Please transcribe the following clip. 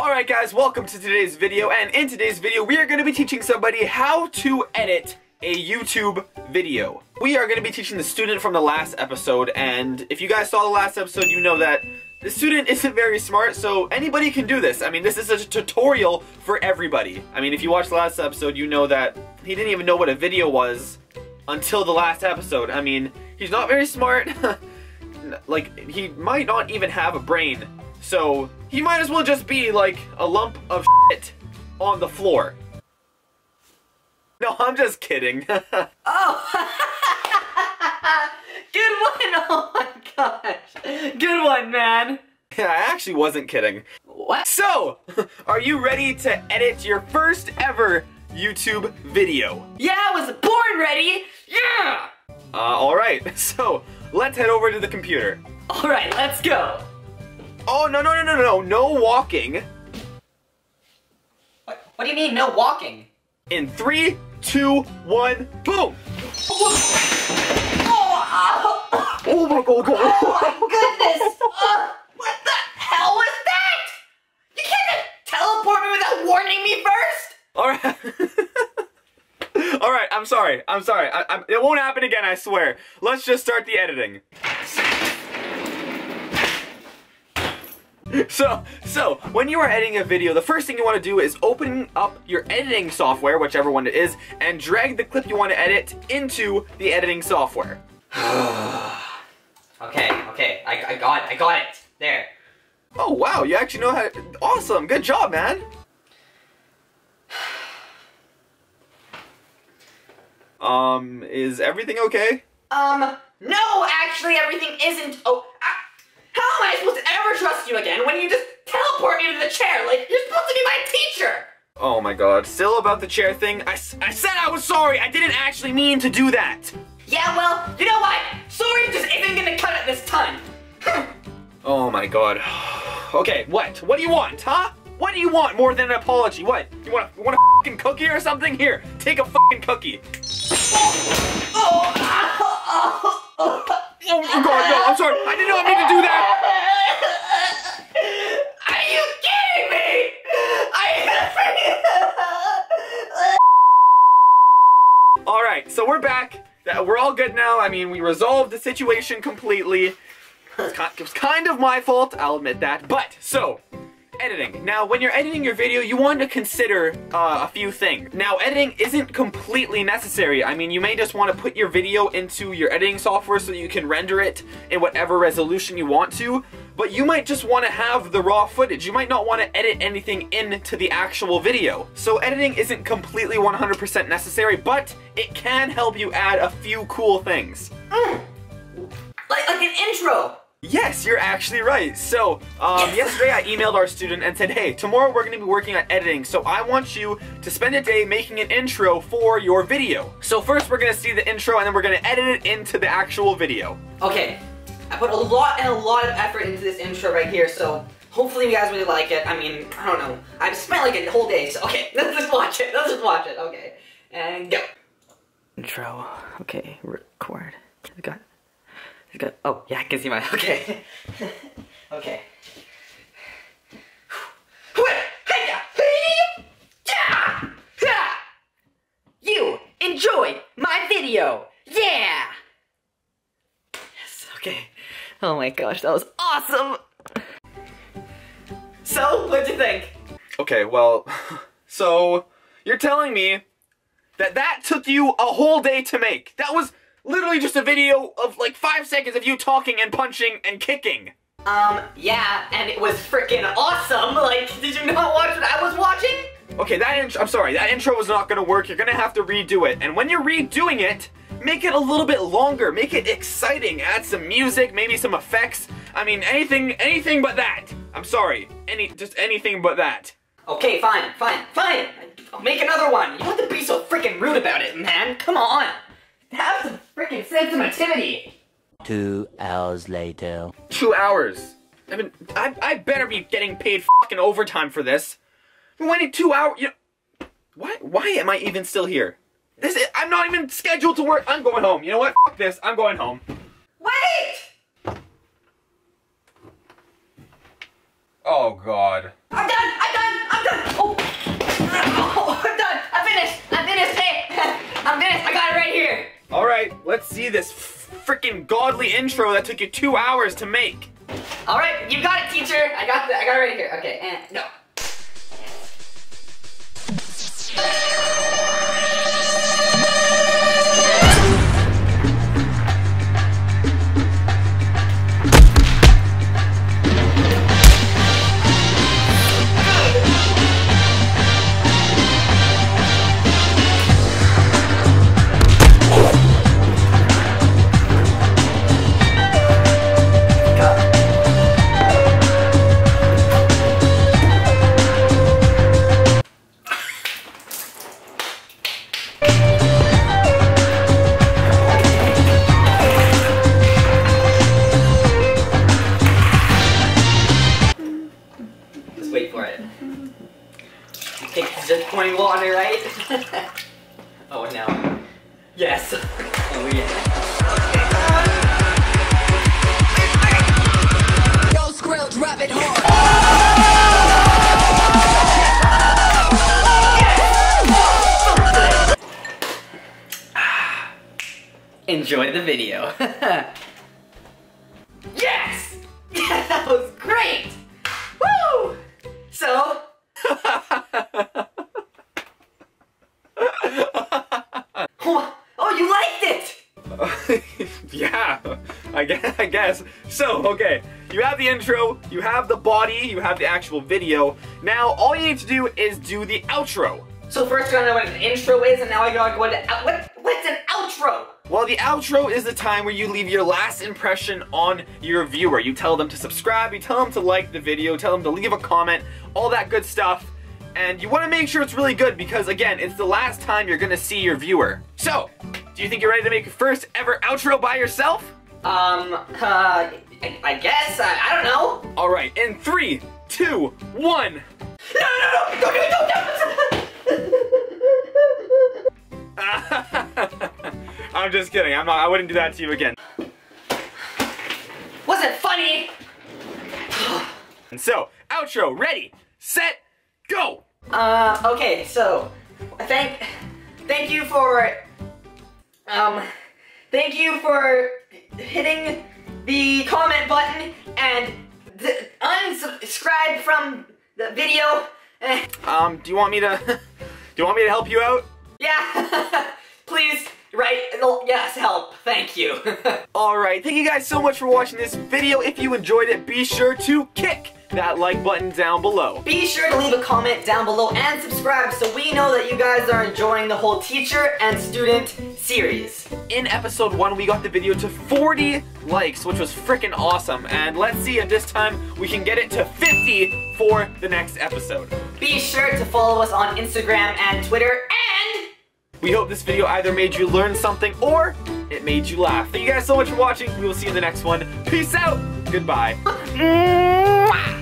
Alright guys, welcome to today's video, and in today's video we are going to be teaching somebody how to edit a YouTube video. We are going to be teaching the student from the last episode, and if you guys saw the last episode, you know that the student isn't very smart, so anybody can do this. I mean, this is a tutorial for everybody. I mean, if you watched the last episode, you know that he didn't even know what a video was until the last episode. I mean, he's not very smart. like, he might not even have a brain. So, he might as well just be like a lump of shit on the floor. No, I'm just kidding. oh! Good one! Oh my gosh! Good one, man! Yeah, I actually wasn't kidding. What? So, are you ready to edit your first ever YouTube video? Yeah, I was born ready! Yeah! Uh, alright. So, let's head over to the computer. Alright, let's go. Oh, no, no, no, no, no, no walking. What, what do you mean, no walking? In three, two, one, boom! Oh, oh my god, god. Oh my goodness! Uh, what the hell was that? You can't teleport me without warning me first! Alright. Alright, I'm sorry. I'm sorry. I, I, it won't happen again, I swear. Let's just start the editing. So, so, when you are editing a video, the first thing you want to do is open up your editing software, whichever one it is, and drag the clip you want to edit into the editing software. okay, okay, I, I got it, I got it. There. Oh, wow, you actually know how to... Awesome, good job, man. Um, is everything okay? Um, no, actually everything isn't... Oh, how am I supposed to ever trust you again when you just teleport me to the chair? Like, you're supposed to be my teacher! Oh my god. Still about the chair thing? I, I said I was sorry! I didn't actually mean to do that! Yeah, well, you know what? Sorry just isn't gonna cut it this time. oh my god. Okay, what? What do you want, huh? What do you want more than an apology? What? You want, you want a fucking cookie or something? Here, take a fucking cookie. Oh, ah, oh, oh, oh. God, no, I'm sorry. I did not mean to do that. Are you kidding me? Are you Alright, so we're back. We're all good now. I mean, we resolved the situation completely. It was kind of my fault, I'll admit that. But, so, editing. Now, when you're editing your video, you want to consider uh, a few things. Now, editing isn't completely necessary. I mean, you may just want to put your video into your editing software so you can render it in whatever resolution you want to, but you might just want to have the raw footage. You might not want to edit anything into the actual video. So editing isn't completely 100% necessary, but it can help you add a few cool things. Mm. Like, like an intro. Yes, you're actually right. So, um, yesterday I emailed our student and said, hey, tomorrow we're going to be working on editing, so I want you to spend a day making an intro for your video. So first we're going to see the intro and then we're going to edit it into the actual video. Okay, I put a lot and a lot of effort into this intro right here, so hopefully you guys really like it. I mean, I don't know. I've spent like a whole day, so okay, let's just watch it. Let's just watch it, okay. And go. Intro, okay, record. Got it. He's got, oh, yeah, I can see my, okay. okay. You enjoyed my video! Yeah! Yes, okay. Oh my gosh, that was awesome! So, what'd you think? Okay, well, so, you're telling me that that took you a whole day to make. That was literally just a video of like five seconds of you talking and punching and kicking. Um, yeah, and it was freaking awesome. Like, did you not watch what I was watching? Okay, that intro, I'm sorry, that intro was not gonna work. You're gonna have to redo it. And when you're redoing it, make it a little bit longer. Make it exciting. Add some music, maybe some effects. I mean, anything, anything but that. I'm sorry. Any, just anything but that. Okay, fine, fine, fine. I'll make another one. You don't have to be so freaking rude about it, man. Come on. Have some freaking sensitivity! Two hours later. Two hours? I mean, I, I better be getting paid fucking overtime for this. I'm waiting two hours. You know, why, why am I even still here? This is, I'm not even scheduled to work. I'm going home. You know what? Fuck this. I'm going home. Wait! Oh, God. I'm done! I'm see this freaking godly intro that took you two hours to make. All right, you got it, teacher. I got the, I got it right here. Okay, and no. Pouring water, right? oh no. Yes. Oh yeah. Yo, Skrill, drop it hard. Enjoy the video. yes! Yeah, that was great! Woo! I guess, I guess. So, okay, you have the intro, you have the body, you have the actual video. Now, all you need to do is do the outro. So first we're gonna know what an intro is, and now I gotta go into out- what? What's an outro? Well, the outro is the time where you leave your last impression on your viewer. You tell them to subscribe, you tell them to like the video, tell them to leave a comment, all that good stuff. And you want to make sure it's really good because, again, it's the last time you're going to see your viewer. So, do you think you're ready to make your first ever outro by yourself? Um, uh, I, I guess, I, I don't know. Alright, in three, two, one. No, no, no, don't do it, don't do it! I'm just kidding. I'm not. I wouldn't do that to you again. Wasn't funny! And so, outro, ready, set, go. Uh, okay, so, thank, thank you for, um, thank you for hitting the comment button and unsubscribe from the video. Um, do you want me to? do you want me to help you out? yeah, please, right, yes, help, thank you. Alright, thank you guys so much for watching this video. If you enjoyed it, be sure to kick that like button down below. Be sure to leave a comment down below and subscribe so we know that you guys are enjoying the whole teacher and student series. In episode 1, we got the video to 40 likes, which was freaking awesome. And let's see if this time we can get it to 50 for the next episode. Be sure to follow us on Instagram and Twitter and We hope this video either made you learn something or it made you laugh. Thank you guys so much for watching. We will see you in the next one. Peace out. Goodbye.